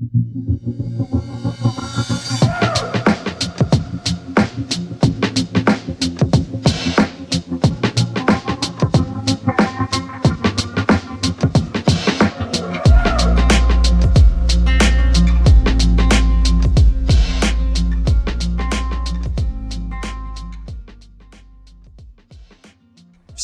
Thank you.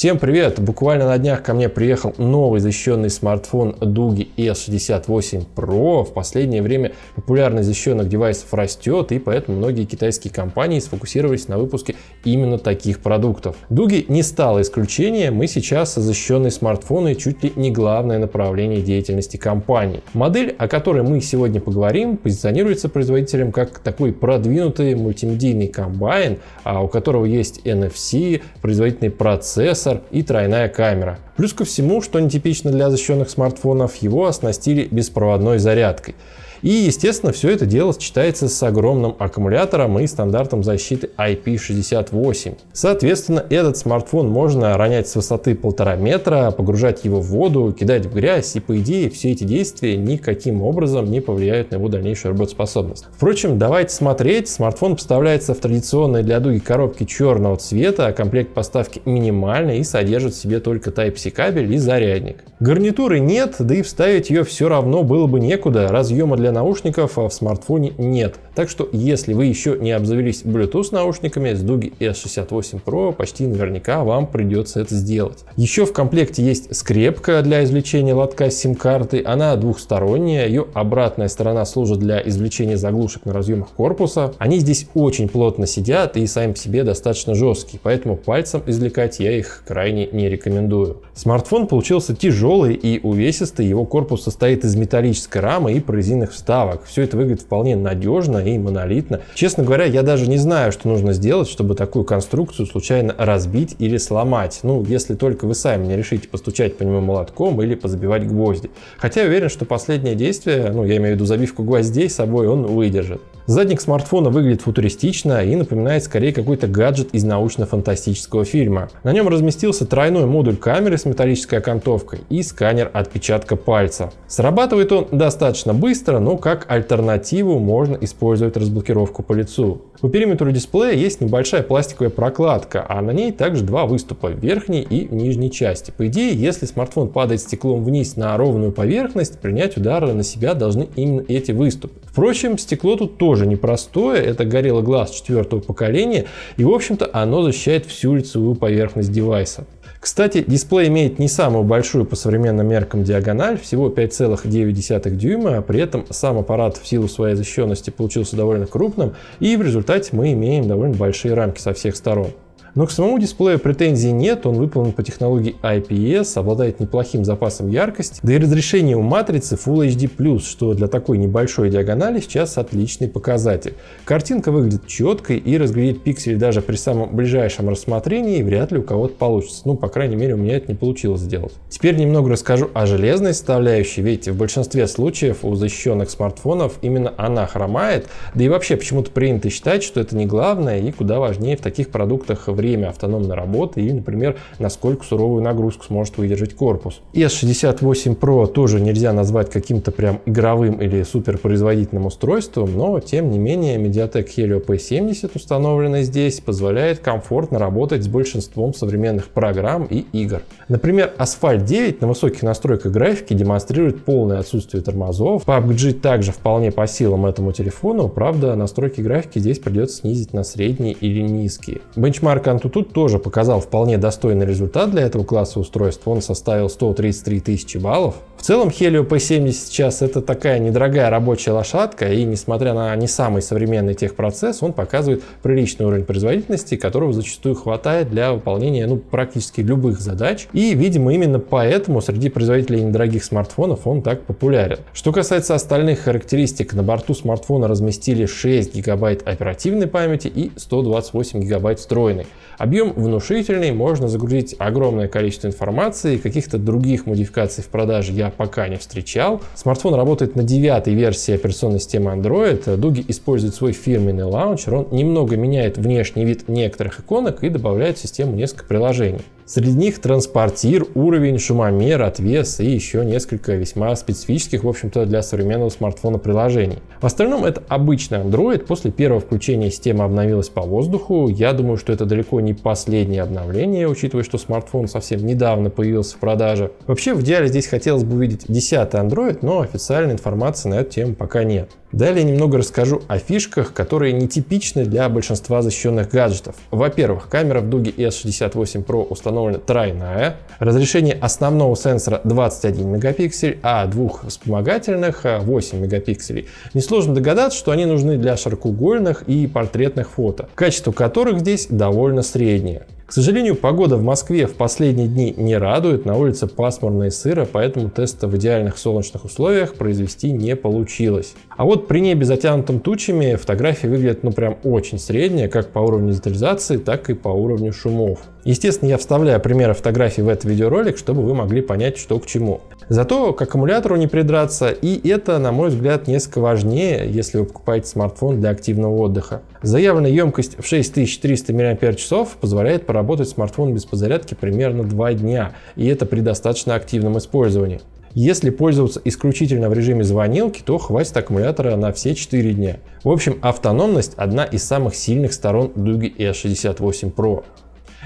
Всем привет! Буквально на днях ко мне приехал новый защищенный смартфон Дуги S68 Pro. В последнее время популярность защищенных девайсов растет, и поэтому многие китайские компании сфокусировались на выпуске именно таких продуктов. Дуги не стало исключением, и сейчас защищенные смартфоны чуть ли не главное направление деятельности компании. Модель, о которой мы сегодня поговорим, позиционируется производителем как такой продвинутый мультимедийный комбайн, а у которого есть NFC, производительный процессор, процессор и тройная камера. Плюс ко всему, что нетипично для защищенных смартфонов, его оснастили беспроводной зарядкой. И, естественно, все это дело сочетается с огромным аккумулятором и стандартом защиты IP68. Соответственно, этот смартфон можно ронять с высоты полтора метра, погружать его в воду, кидать в грязь, и по идее все эти действия никаким образом не повлияют на его дальнейшую работоспособность. Впрочем, давайте смотреть. Смартфон поставляется в традиционной для дуги коробке черного цвета, а комплект поставки минимальный и содержит в себе только Type-C кабель и зарядник. Гарнитуры нет, да и вставить ее все равно было бы некуда, разъема для наушников в смартфоне нет. Так что, если вы еще не обзавелись Bluetooth наушниками с Дуги S68 Pro, почти наверняка вам придется это сделать. Еще в комплекте есть скрепка для извлечения лотка сим-карты. Она двухсторонняя, ее обратная сторона служит для извлечения заглушек на разъемах корпуса. Они здесь очень плотно сидят и сами по себе достаточно жесткие, поэтому пальцем извлекать я их крайне не рекомендую. Смартфон получился тяжелый и увесистый, его корпус состоит из металлической рамы и прорезиненных вставок. Все это выглядит вполне надежно и монолитно. Честно говоря, я даже не знаю, что нужно сделать, чтобы такую конструкцию случайно разбить или сломать. Ну, если только вы сами не решите постучать по нему молотком или позабивать гвозди. Хотя я уверен, что последнее действие, ну, я имею в виду забивку гвоздей собой, он выдержит. Задник смартфона выглядит футуристично и напоминает скорее какой-то гаджет из научно-фантастического фильма. На нем разместился тройной модуль камеры с металлической окантовкой и сканер отпечатка пальца. Срабатывает он достаточно быстро, но как альтернативу можно использовать разблокировку по лицу. По периметру дисплея есть небольшая пластиковая прокладка, а на ней также два выступа в верхней и нижней части. По идее, если смартфон падает стеклом вниз на ровную поверхность, принять удары на себя должны именно эти выступы. Впрочем, стекло тут тоже непростое, это Gorilla Glass четвертого поколения, и в общем-то оно защищает всю лицевую поверхность девайса. Кстати, дисплей имеет не самую большую по современным меркам диагональ, всего 5,9 дюйма, а при этом сам аппарат в силу своей защищенности получился довольно крупным, и в результате мы имеем довольно большие рамки со всех сторон. Но к самому дисплею претензий нет, он выполнен по технологии IPS, обладает неплохим запасом яркости, да и разрешение у матрицы Full HD+, что для такой небольшой диагонали сейчас отличный показатель. Картинка выглядит четкой и разглядеть пиксели даже при самом ближайшем рассмотрении вряд ли у кого-то получится. Ну, по крайней мере, у меня это не получилось сделать. Теперь немного расскажу о железной составляющей. Видите, в большинстве случаев у защищенных смартфонов именно она хромает, да и вообще почему-то принято считать, что это не главное и куда важнее в таких продуктах в время автономной работы и, например, насколько суровую нагрузку сможет выдержать корпус. S68 Pro тоже нельзя назвать каким-то прям игровым или суперпроизводительным устройством, но тем не менее Mediatek Helio P70 установленный здесь позволяет комфортно работать с большинством современных программ и игр. Например, Asphalt 9 на высоких настройках графики демонстрирует полное отсутствие тормозов. PUBG также вполне по силам этому телефону, правда настройки графики здесь придется снизить на средние или низкие. Бенчмарк AnTuTu тоже показал вполне достойный результат для этого класса устройств. Он составил 133 тысячи баллов. В целом Helio P70 сейчас это такая недорогая рабочая лошадка, и несмотря на не самый современный техпроцесс, он показывает приличный уровень производительности, которого зачастую хватает для выполнения ну, практически любых задач. И, видимо, именно поэтому среди производителей недорогих смартфонов он так популярен. Что касается остальных характеристик, на борту смартфона разместили 6 гигабайт оперативной памяти и 128 гигабайт встроенной. Объем внушительный, можно загрузить огромное количество информации, каких-то других модификаций в продаже я пока не встречал. Смартфон работает на девятой версии операционной системы Android. Дуги использует свой фирменный лаунчер, он немного меняет внешний вид некоторых иконок и добавляет в систему несколько приложений. Среди них транспортир, уровень, шумомер, отвес и еще несколько весьма специфических, в общем-то, для современного смартфона приложений. В остальном это обычный Android. После первого включения система обновилась по воздуху. Я думаю, что это далеко не последнее обновление, учитывая, что смартфон совсем недавно появился в продаже. Вообще, в идеале здесь хотелось бы увидеть 10 Android, но официальной информации на эту тему пока нет. Далее немного расскажу о фишках, которые нетипичны для большинства защищенных гаджетов. Во-первых, камера в дуге S68 Pro установлена тройная. Разрешение основного сенсора 21 мегапиксель, а двух вспомогательных 8 мегапикселей. Несложно догадаться, что они нужны для широкоугольных и портретных фото, качество которых здесь довольно среднее. К сожалению, погода в Москве в последние дни не радует, на улице пасмурно и сыро, поэтому теста в идеальных солнечных условиях произвести не получилось. А вот при небе затянутом тучами фотографии выглядят ну прям очень средние, как по уровню детализации, так и по уровню шумов. Естественно, я вставляю примеры фотографий в этот видеоролик, чтобы вы могли понять, что к чему. Зато к аккумулятору не придраться, и это, на мой взгляд, несколько важнее, если вы покупаете смартфон для активного отдыха. Заявленная емкость в 6300 мАч позволяет поработать смартфон без подзарядки примерно 2 дня, и это при достаточно активном использовании. Если пользоваться исключительно в режиме звонилки, то хватит аккумулятора на все 4 дня. В общем, автономность одна из самых сильных сторон Дуги E68 Pro.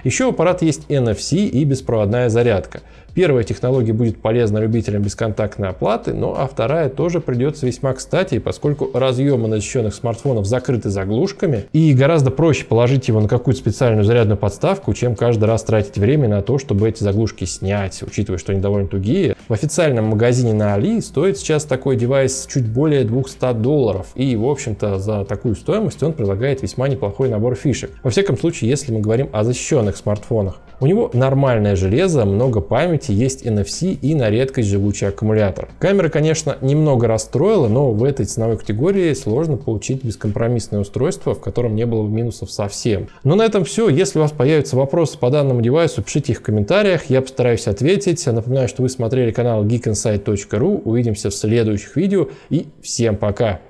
Еще у аппарата есть NFC и беспроводная зарядка. Первая технология будет полезна любителям бесконтактной оплаты, ну а вторая тоже придется весьма кстати, поскольку разъемы на защищенных смартфонов закрыты заглушками, и гораздо проще положить его на какую-то специальную зарядную подставку, чем каждый раз тратить время на то, чтобы эти заглушки снять, учитывая, что они довольно тугие. В официальном магазине на Али стоит сейчас такой девайс чуть более 200 долларов, и в общем-то за такую стоимость он предлагает весьма неплохой набор фишек. Во всяком случае, если мы говорим о защищенных смартфонах. У него нормальное железо, много памяти, есть NFC и на редкость живучий аккумулятор. Камера, конечно, немного расстроила, но в этой ценовой категории сложно получить бескомпромиссное устройство, в котором не было минусов совсем. Но на этом все. Если у вас появятся вопросы по данному девайсу, пишите их в комментариях, я постараюсь ответить. Напоминаю, что вы смотрели канал geekinsight.ru. Увидимся в следующих видео и всем пока!